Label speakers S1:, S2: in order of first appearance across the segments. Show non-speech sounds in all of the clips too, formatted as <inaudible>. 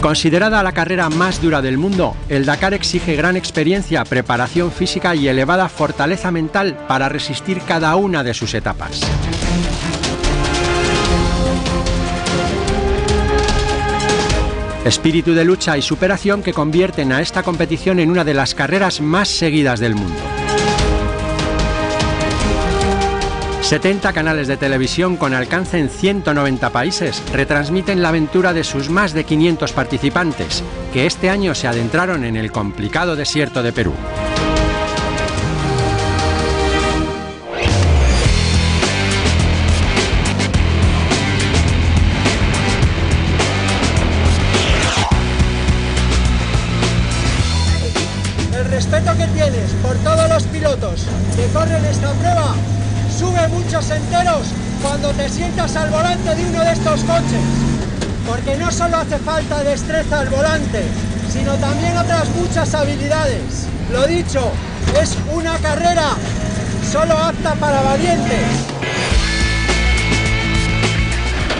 S1: Considerada la carrera más dura del mundo, el Dakar exige gran experiencia, preparación física y elevada fortaleza mental para resistir cada una de sus etapas. Espíritu de lucha y superación que convierten a esta competición en una de las carreras más seguidas del mundo. 70 canales de televisión con alcance en 190 países retransmiten la aventura de sus más de 500 participantes, que este año se adentraron en el complicado desierto de Perú.
S2: El respeto que tienes por todos los pilotos que corren esta prueba sube muchos enteros cuando te sientas al volante de uno de estos coches. Porque no solo hace falta destreza al volante, sino también otras muchas habilidades. Lo dicho, es una carrera solo apta para valientes.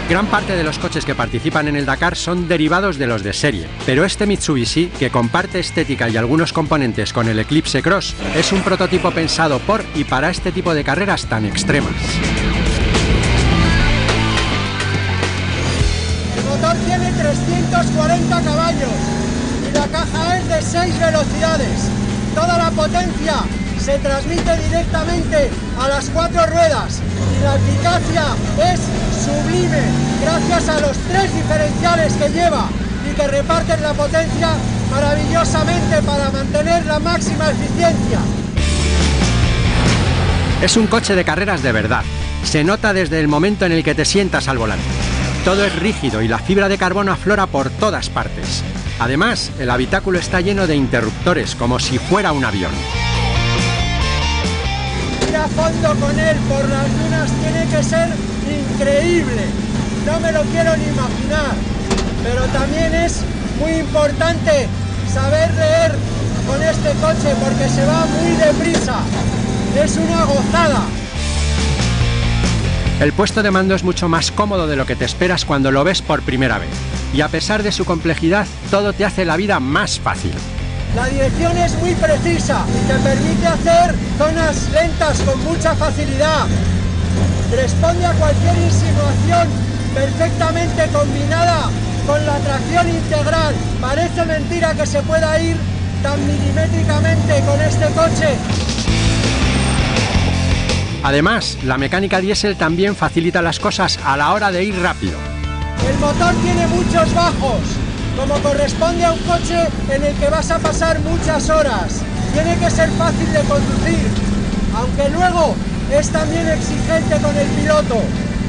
S1: Gran parte de los coches que participan en el Dakar son derivados de los de serie, pero este Mitsubishi, que comparte estética y algunos componentes con el Eclipse Cross, es un prototipo pensado por y para este tipo de carreras tan extremas.
S2: El motor tiene 340 caballos y la caja es de 6 velocidades. Toda la potencia se transmite directamente a las cuatro ruedas y la eficacia es sublime gracias a los tres diferenciales que lleva y que reparten la potencia maravillosamente para mantener la máxima eficiencia.
S1: Es un coche de carreras de verdad. Se nota desde el momento en el que te sientas al volante. Todo es rígido y la fibra de carbono aflora por todas partes. Además, el habitáculo está lleno de interruptores, como si fuera un avión.
S2: Ir a fondo con él por las dunas tiene que ser increíble. No me lo quiero ni imaginar. Pero también es muy importante saber leer con este coche porque se va muy deprisa. Es una gozada.
S1: El puesto de mando es mucho más cómodo de lo que te esperas cuando lo ves por primera vez. Y a pesar de su complejidad, todo te hace la vida más fácil.
S2: La dirección es muy precisa y te permite hacer zonas lentas con mucha facilidad. Responde a cualquier insinuación perfectamente combinada con la tracción integral. Parece mentira que se pueda ir tan milimétricamente con este coche.
S1: Además, la mecánica diésel también facilita las cosas a la hora de ir rápido.
S2: El motor tiene muchos bajos, como corresponde a un coche en el que vas a pasar muchas horas. Tiene que ser fácil de conducir, aunque luego es también exigente con el piloto.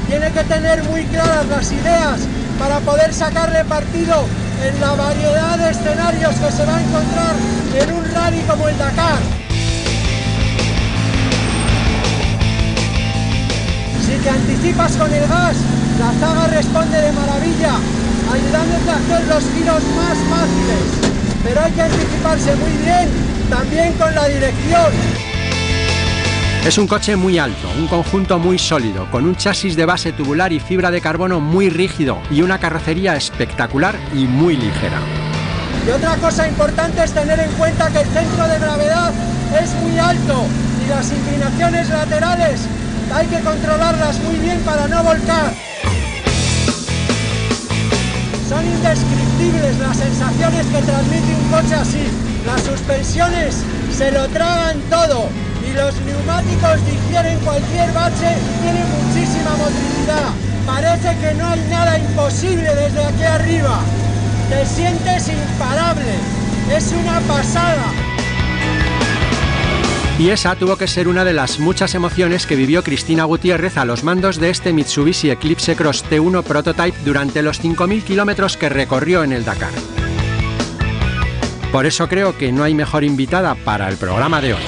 S2: Tiene que tener muy claras las ideas para poder sacarle partido en la variedad de escenarios que se va a encontrar en un rally como el Dakar. Si te anticipas con el gas, la zaga responde de maravilla, ayudándote a hacer los giros más fáciles. Pero hay que anticiparse muy bien, también con la dirección.
S1: Es un coche muy alto, un conjunto muy sólido, con un chasis de base tubular y fibra de carbono muy rígido y una carrocería espectacular y muy ligera.
S2: Y otra cosa importante es tener en cuenta que el centro de gravedad es muy alto y las inclinaciones laterales hay que controlarlas muy bien para no volcar. Son indescriptibles las sensaciones que transmite un coche así. Las suspensiones se lo tragan todo y los neumáticos digieren cualquier bache, tienen muchísima motricidad. Parece que no hay nada imposible desde aquí arriba. Te sientes imparable. Es una pasada.
S1: Y esa tuvo que ser una de las muchas emociones que vivió Cristina Gutiérrez a los mandos de este Mitsubishi Eclipse Cross T1 Prototype durante los 5.000 kilómetros que recorrió en el Dakar. Por eso creo que no hay mejor invitada para el programa de hoy.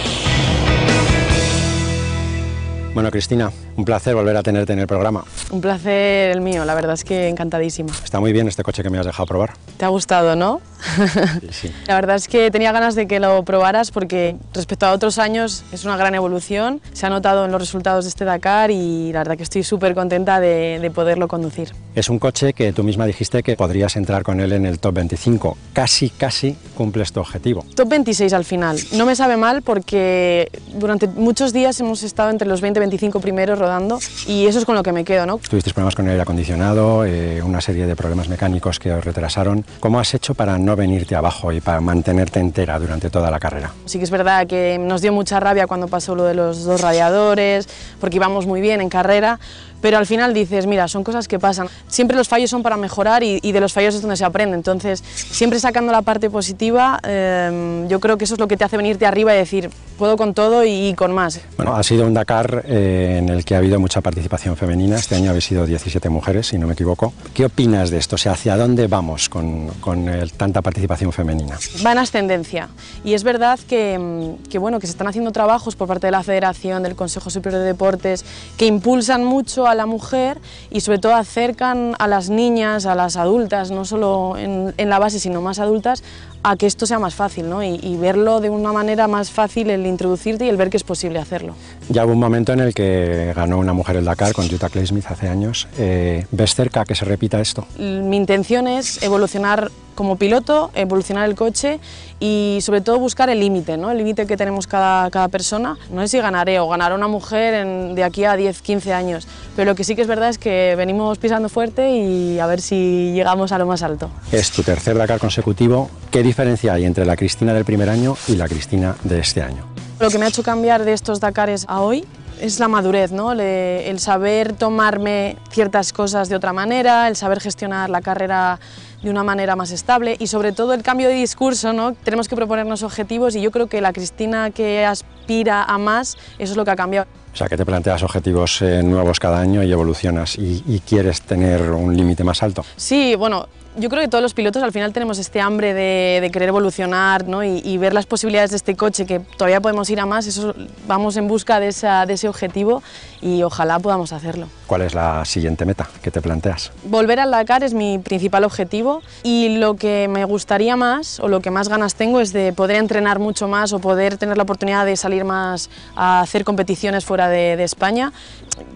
S1: Bueno, Cristina, un placer volver a tenerte en el programa.
S3: Un placer el mío, la verdad es que encantadísima.
S1: Está muy bien este coche que me has dejado probar.
S3: ¿Te ha gustado, no? <laughs> La verdad es que tenía ganas de que lo probaras porque respecto a otros años es una gran evolución. Se ha notado en los resultados de este Dakar y la verdad que estoy súper contenta de, de poderlo conducir.
S1: Es un coche que tú misma dijiste que podrías entrar con él en el top 25. Casi, casi cumples tu objetivo.
S3: Top 26 al final. No me sabe mal porque durante muchos días hemos estado entre los 20-25 primeros rodando y eso es con lo que me quedo, ¿no?
S1: Tuviste problemas con el aire acondicionado, eh, una serie de problemas mecánicos que os retrasaron. ¿Cómo has hecho para no venirte abajo y para mantenerte entera durante toda la carrera?
S3: Sí que es verdad que nos dio mucha rabia cuando pasó lo de los dos radiadores, porque íbamos muy bien en carrera, pero al final dices, mira, son cosas que pasan. Siempre los fallos son para mejorar y, y de los fallos es donde se aprende. Entonces, siempre sacando la parte positiva, eh, yo creo que eso es lo que te hace venirte arriba y decir, puedo con todo y, y con más.
S1: Bueno, ha sido un Dakar eh, en el que ha habido mucha participación femenina. Este año habéis sido 17 mujeres, si no me equivoco. ¿Qué opinas de esto? O sea, ¿hacia dónde vamos con, con el, tanta participación femenina?
S3: Va en ascendencia. Y es verdad que, mm, que, bueno, que se están haciendo trabajos por parte de la Federación, del Consejo Superior de Deportes, que impulsan mucho a la mujer y sobre todo acercan a las niñas, a las adultas, no solo en, en la base, sino más adultas, a que esto sea más fácil ¿no? y, y, verlo de una manera más fácil el introducirte y el ver que es posible hacerlo.
S1: Ya hubo un momento en el que ganó una mujer el Dakar con Jutta Clay-Smith hace años. Eh, ¿Ves cerca que se repita esto?
S3: Mi intención es evolucionar como piloto, evolucionar el coche y sobre todo buscar el límite, ¿no? el límite que tenemos cada, cada, persona. No sé si ganaré o ganará una mujer en, de aquí a 10, 15 años, pero lo que sí que es verdad es que venimos pisando fuerte y a ver si llegamos a lo más alto.
S1: Es tu tercer Dakar consecutivo. ¿Qué diferencia hay entre la Cristina del primer año y la Cristina de este año?
S3: Lo que me ha hecho cambiar de estos Dakares a hoy es la madurez, ¿no? El saber tomarme ciertas cosas de otra manera, el saber gestionar la carrera de una manera más estable y sobre todo el cambio de discurso, ¿no? Tenemos que proponernos objetivos y yo creo que la Cristina que aspira a más, eso es lo que ha cambiado.
S1: O sea, que te planteas objetivos eh, nuevos cada año y evolucionas y, y quieres tener un límite más alto.
S3: Sí, bueno, yo creo que todos los pilotos al final tenemos este hambre de, de querer evolucionar ¿no? y, y, ver las posibilidades de este coche, que todavía podemos ir a más, eso, vamos en busca de, esa, de ese objetivo y ojalá podamos hacerlo.
S1: ¿Cuál es la siguiente meta que te planteas?
S3: Volver al Dakar es mi principal objetivo y lo que me gustaría más o lo que más ganas tengo es de poder entrenar mucho más o poder tener la oportunidad de salir más a hacer competiciones fuera de, de España.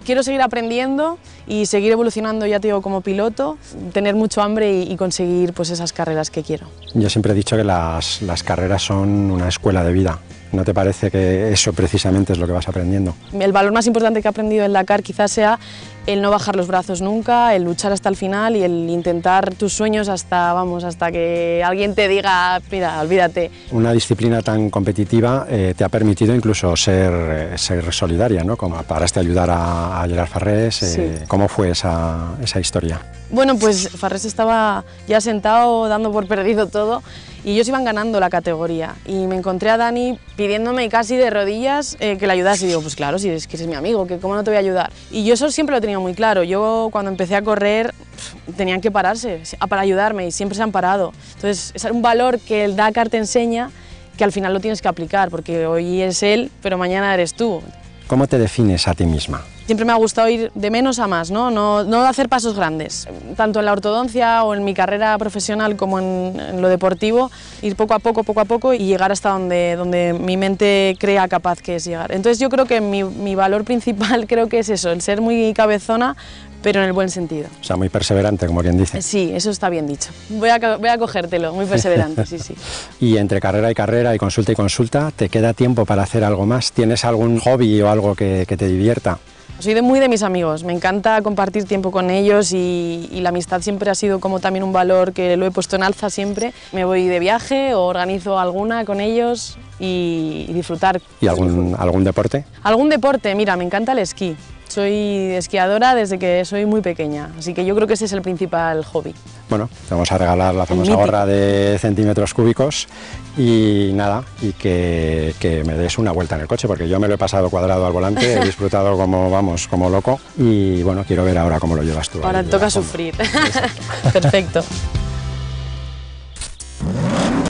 S3: Quiero seguir aprendiendo y seguir evolucionando, ya te digo, como piloto, tener mucho hambre y, y conseguir pues, esas carreras que quiero.
S1: Yo siempre he dicho que las, las carreras son una escuela de vida. ¿No te parece que eso precisamente es lo que vas aprendiendo?
S3: El valor más importante que he aprendido en Dakar quizás sea el no bajar los brazos nunca, el luchar hasta el final y el intentar tus sueños hasta, vamos, hasta que alguien te diga, mira, olvídate.
S1: Una disciplina tan competitiva eh, te ha permitido incluso ser, eh, ser solidaria, ¿no? Como paraste a ayudar a, a Gerard Farrés. Eh, sí. ¿Cómo fue esa, esa historia?
S3: Bueno, pues Farrés estaba ya sentado dando por perdido todo y ellos iban ganando la categoría y me encontré a Dani pidiéndome casi de rodillas eh, que le ayudase y digo, pues claro, si es que eres mi amigo, que cómo no te voy a ayudar. Y yo eso siempre lo he tenido muy claro, yo cuando empecé a correr tenían que pararse para ayudarme y siempre se han parado. Entonces es un valor que el Dakar te enseña que al final lo tienes que aplicar porque hoy es él, pero mañana eres tú.
S1: ¿Cómo te defines a ti misma?
S3: Siempre me ha gustado ir de menos a más, ¿no? No, no hacer pasos grandes. Tanto en la ortodoncia o en mi carrera profesional como en, en, lo deportivo, ir poco a poco, poco a poco y llegar hasta donde, donde mi mente crea capaz que es llegar. Entonces yo creo que mi, mi valor principal <laughs> creo que es eso, el ser muy cabezona, pero en el buen sentido.
S1: O sea, muy perseverante, como quien dice.
S3: Sí, eso está bien dicho. Voy a, voy a cogértelo, muy perseverante, sí, sí. <laughs>
S1: y entre carrera y carrera y consulta y consulta, ¿te queda tiempo para hacer algo más? ¿Tienes algún hobby o algo que, que te divierta?
S3: Soy de muy de mis amigos, me encanta compartir tiempo con ellos y, y, la amistad siempre ha sido como también un valor que lo he puesto en alza siempre. Me voy de viaje o organizo alguna con ellos y, y disfrutar.
S1: ¿Y algún, algún deporte?
S3: Algún deporte, mira, me encanta el esquí. Soy esquiadora desde que soy muy pequeña, así que yo creo que ese es el principal hobby.
S1: Bueno, te vamos a regalar la famosa gorra de centímetros cúbicos y nada, y que, que, me des una vuelta en el coche, porque yo me lo he pasado cuadrado al volante, he <laughs> disfrutado como, vamos, como loco y bueno, quiero ver ahora cómo lo llevas tú.
S3: Ahora toca sufrir. <laughs> Perfecto.